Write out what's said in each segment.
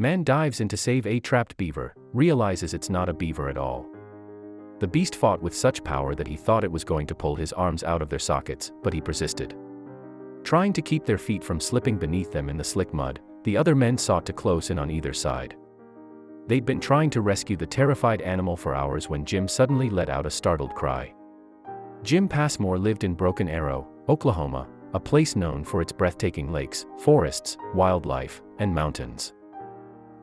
Man dives in to save a trapped beaver, realizes it's not a beaver at all. The beast fought with such power that he thought it was going to pull his arms out of their sockets, but he persisted. Trying to keep their feet from slipping beneath them in the slick mud, the other men sought to close in on either side. They'd been trying to rescue the terrified animal for hours when Jim suddenly let out a startled cry. Jim Passmore lived in Broken Arrow, Oklahoma, a place known for its breathtaking lakes, forests, wildlife, and mountains.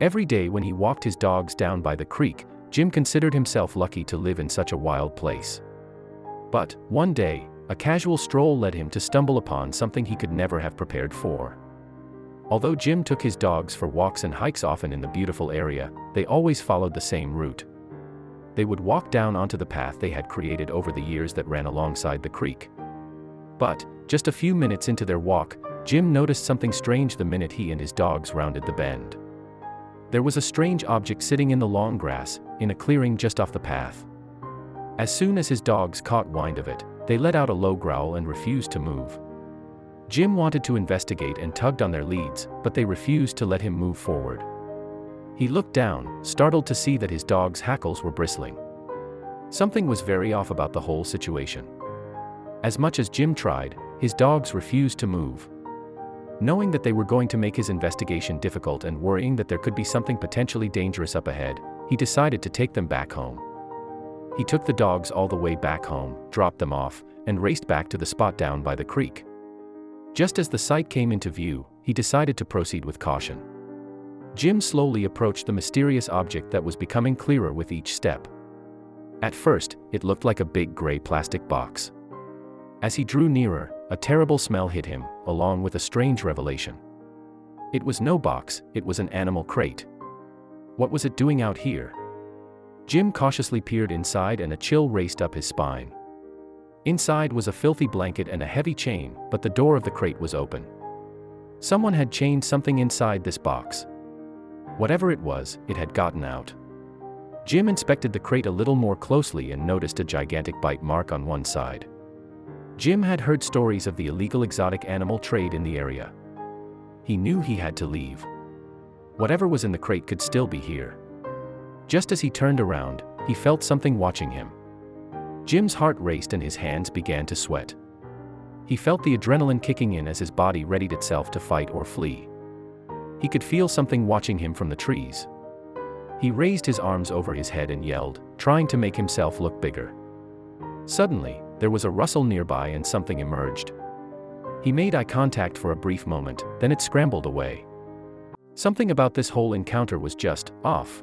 Every day when he walked his dogs down by the creek, Jim considered himself lucky to live in such a wild place. But, one day, a casual stroll led him to stumble upon something he could never have prepared for. Although Jim took his dogs for walks and hikes often in the beautiful area, they always followed the same route. They would walk down onto the path they had created over the years that ran alongside the creek. But, just a few minutes into their walk, Jim noticed something strange the minute he and his dogs rounded the bend. There was a strange object sitting in the long grass, in a clearing just off the path. As soon as his dogs caught wind of it, they let out a low growl and refused to move. Jim wanted to investigate and tugged on their leads, but they refused to let him move forward. He looked down, startled to see that his dog's hackles were bristling. Something was very off about the whole situation. As much as Jim tried, his dogs refused to move. Knowing that they were going to make his investigation difficult and worrying that there could be something potentially dangerous up ahead, he decided to take them back home. He took the dogs all the way back home, dropped them off, and raced back to the spot down by the creek. Just as the site came into view, he decided to proceed with caution. Jim slowly approached the mysterious object that was becoming clearer with each step. At first, it looked like a big gray plastic box. As he drew nearer, a terrible smell hit him, along with a strange revelation. It was no box, it was an animal crate. What was it doing out here? Jim cautiously peered inside and a chill raced up his spine. Inside was a filthy blanket and a heavy chain, but the door of the crate was open. Someone had chained something inside this box. Whatever it was, it had gotten out. Jim inspected the crate a little more closely and noticed a gigantic bite mark on one side. Jim had heard stories of the illegal exotic animal trade in the area. He knew he had to leave. Whatever was in the crate could still be here. Just as he turned around, he felt something watching him. Jim's heart raced and his hands began to sweat. He felt the adrenaline kicking in as his body readied itself to fight or flee. He could feel something watching him from the trees. He raised his arms over his head and yelled, trying to make himself look bigger. Suddenly, there was a rustle nearby and something emerged. He made eye contact for a brief moment, then it scrambled away. Something about this whole encounter was just off.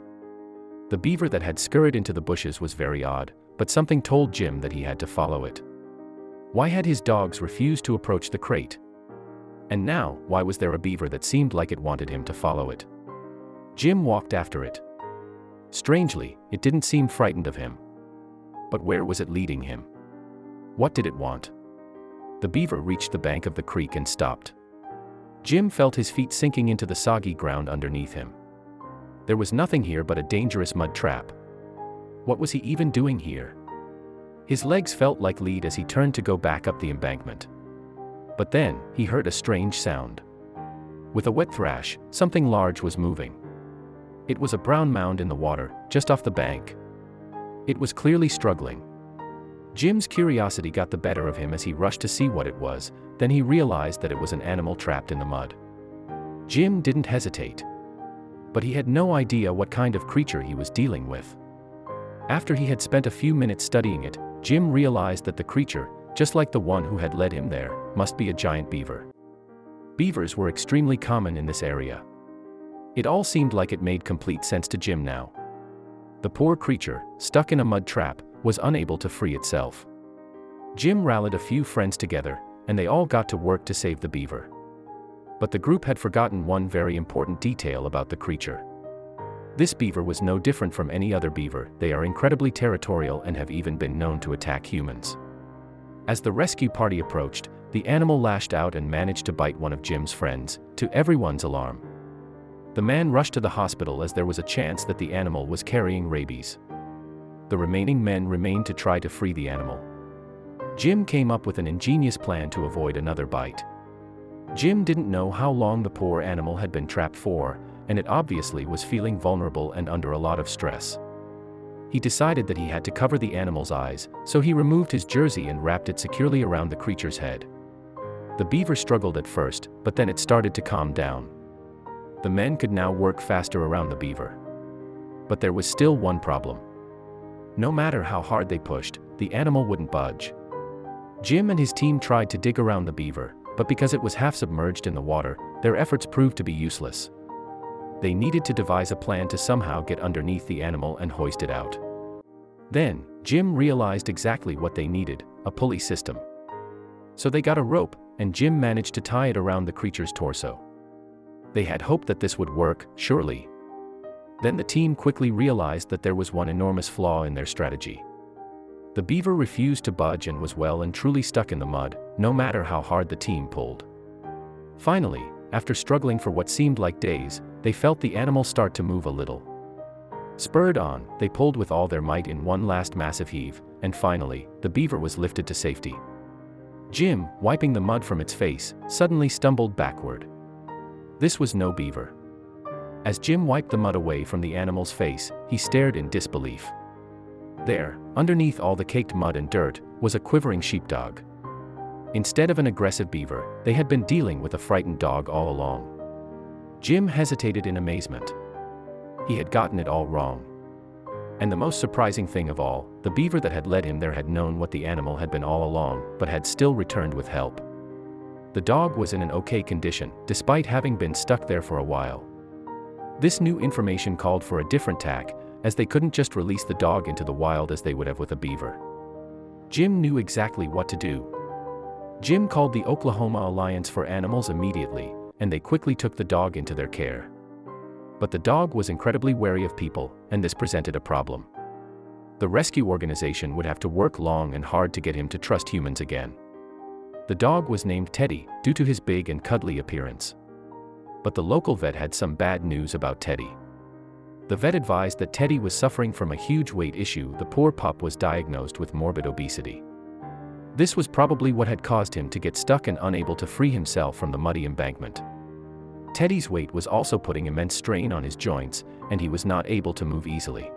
The beaver that had scurried into the bushes was very odd, but something told Jim that he had to follow it. Why had his dogs refused to approach the crate? And now, why was there a beaver that seemed like it wanted him to follow it? Jim walked after it. Strangely, it didn't seem frightened of him. But where was it leading him? What did it want? The beaver reached the bank of the creek and stopped. Jim felt his feet sinking into the soggy ground underneath him. There was nothing here but a dangerous mud trap. What was he even doing here? His legs felt like lead as he turned to go back up the embankment. But then, he heard a strange sound. With a wet thrash, something large was moving. It was a brown mound in the water, just off the bank. It was clearly struggling. Jim's curiosity got the better of him as he rushed to see what it was, then he realized that it was an animal trapped in the mud. Jim didn't hesitate. But he had no idea what kind of creature he was dealing with. After he had spent a few minutes studying it, Jim realized that the creature, just like the one who had led him there, must be a giant beaver. Beavers were extremely common in this area. It all seemed like it made complete sense to Jim now. The poor creature, stuck in a mud trap, was unable to free itself. Jim rallied a few friends together, and they all got to work to save the beaver. But the group had forgotten one very important detail about the creature. This beaver was no different from any other beaver, they are incredibly territorial and have even been known to attack humans. As the rescue party approached, the animal lashed out and managed to bite one of Jim's friends, to everyone's alarm. The man rushed to the hospital as there was a chance that the animal was carrying rabies the remaining men remained to try to free the animal. Jim came up with an ingenious plan to avoid another bite. Jim didn't know how long the poor animal had been trapped for, and it obviously was feeling vulnerable and under a lot of stress. He decided that he had to cover the animal's eyes, so he removed his jersey and wrapped it securely around the creature's head. The beaver struggled at first, but then it started to calm down. The men could now work faster around the beaver. But there was still one problem. No matter how hard they pushed, the animal wouldn't budge. Jim and his team tried to dig around the beaver, but because it was half submerged in the water, their efforts proved to be useless. They needed to devise a plan to somehow get underneath the animal and hoist it out. Then, Jim realized exactly what they needed, a pulley system. So they got a rope, and Jim managed to tie it around the creature's torso. They had hoped that this would work, surely. Then the team quickly realized that there was one enormous flaw in their strategy. The beaver refused to budge and was well and truly stuck in the mud, no matter how hard the team pulled. Finally, after struggling for what seemed like days, they felt the animal start to move a little. Spurred on, they pulled with all their might in one last massive heave, and finally, the beaver was lifted to safety. Jim, wiping the mud from its face, suddenly stumbled backward. This was no beaver. As Jim wiped the mud away from the animal's face, he stared in disbelief. There, underneath all the caked mud and dirt, was a quivering sheepdog. Instead of an aggressive beaver, they had been dealing with a frightened dog all along. Jim hesitated in amazement. He had gotten it all wrong. And the most surprising thing of all, the beaver that had led him there had known what the animal had been all along, but had still returned with help. The dog was in an okay condition, despite having been stuck there for a while. This new information called for a different tack, as they couldn't just release the dog into the wild as they would have with a beaver. Jim knew exactly what to do. Jim called the Oklahoma Alliance for Animals immediately, and they quickly took the dog into their care. But the dog was incredibly wary of people, and this presented a problem. The rescue organization would have to work long and hard to get him to trust humans again. The dog was named Teddy, due to his big and cuddly appearance. But the local vet had some bad news about Teddy. The vet advised that Teddy was suffering from a huge weight issue the poor pup was diagnosed with morbid obesity. This was probably what had caused him to get stuck and unable to free himself from the muddy embankment. Teddy's weight was also putting immense strain on his joints, and he was not able to move easily.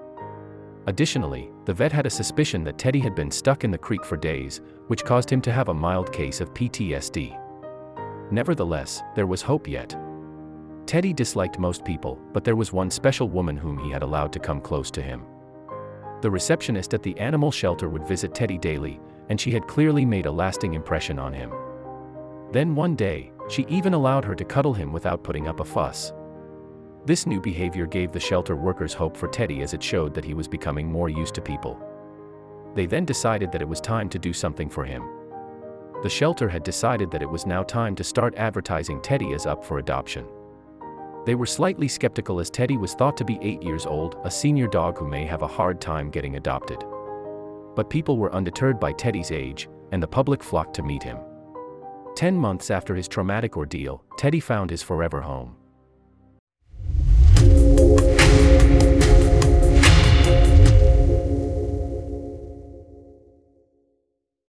Additionally, the vet had a suspicion that Teddy had been stuck in the creek for days, which caused him to have a mild case of PTSD. Nevertheless, there was hope yet. Teddy disliked most people, but there was one special woman whom he had allowed to come close to him. The receptionist at the animal shelter would visit Teddy daily, and she had clearly made a lasting impression on him. Then one day, she even allowed her to cuddle him without putting up a fuss. This new behavior gave the shelter workers hope for Teddy as it showed that he was becoming more used to people. They then decided that it was time to do something for him. The shelter had decided that it was now time to start advertising Teddy as up for adoption. They were slightly skeptical as Teddy was thought to be 8 years old, a senior dog who may have a hard time getting adopted. But people were undeterred by Teddy's age, and the public flocked to meet him. Ten months after his traumatic ordeal, Teddy found his forever home.